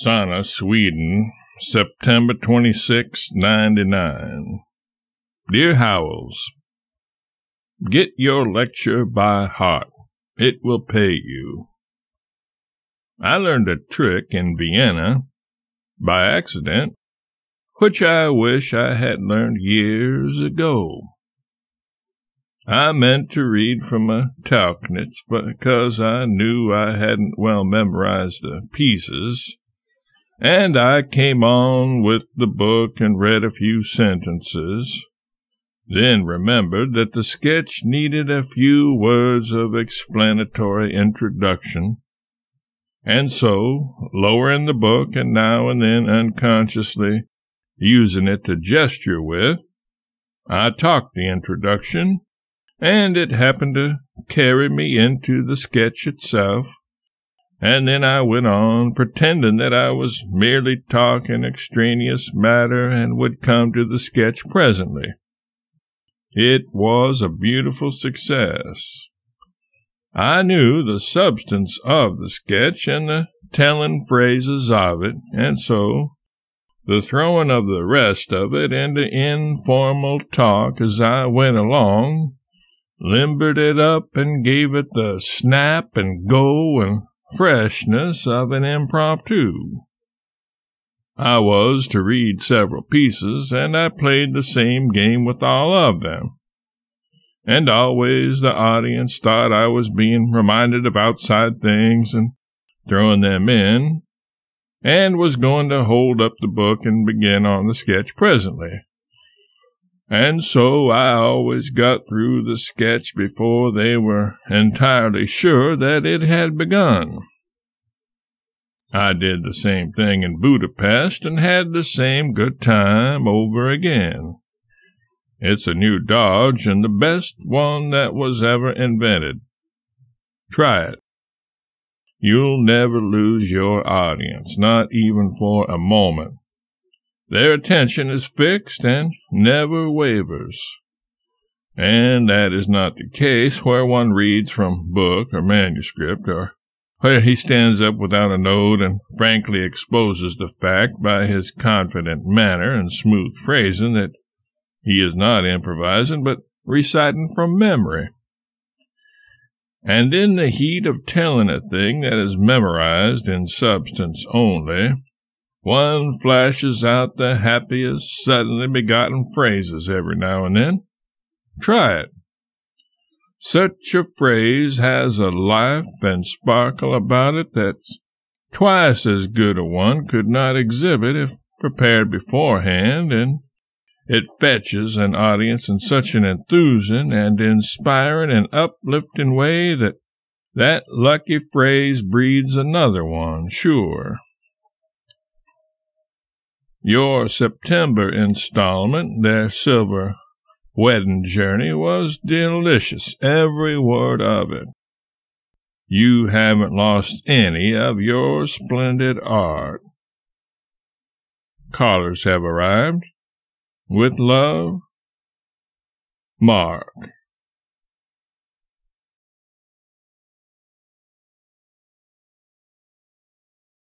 Sanna, Sweden, September 26, 99. Dear Howells, Get your lecture by heart. It will pay you. I learned a trick in Vienna by accident, which I wish I had learned years ago. I meant to read from a Tauchnitz, but because I knew I hadn't well memorized the pieces, and I came on with the book and read a few sentences, then remembered that the sketch needed a few words of explanatory introduction, and so, lowering the book and now and then unconsciously using it to gesture with, I talked the introduction, and it happened to carry me into the sketch itself and then I went on, pretending that I was merely talking extraneous matter and would come to the sketch presently. It was a beautiful success. I knew the substance of the sketch and the telling phrases of it, and so the throwing of the rest of it into informal talk as I went along limbered it up and gave it the snap and go and freshness of an impromptu. I was to read several pieces, and I played the same game with all of them. And always the audience thought I was being reminded of outside things and throwing them in, and was going to hold up the book and begin on the sketch presently. And so I always got through the sketch before they were entirely sure that it had begun. I did the same thing in Budapest and had the same good time over again. It's a new dodge and the best one that was ever invented. Try it. You'll never lose your audience, not even for a moment. Their attention is fixed and never wavers. And that is not the case where one reads from book or manuscript, or where he stands up without a note and frankly exposes the fact by his confident manner and smooth phrasing that he is not improvising but reciting from memory. And in the heat of telling a thing that is memorized in substance only, one flashes out the happiest suddenly begotten phrases every now and then. Try it. Such a phrase has a life and sparkle about it that's twice as good a one could not exhibit if prepared beforehand, and it fetches an audience in such an enthusing and inspiring and uplifting way that that lucky phrase breeds another one, sure. Your September installment, their silver wedding journey, was delicious, every word of it. You haven't lost any of your splendid art. Callers have arrived. With love, Mark.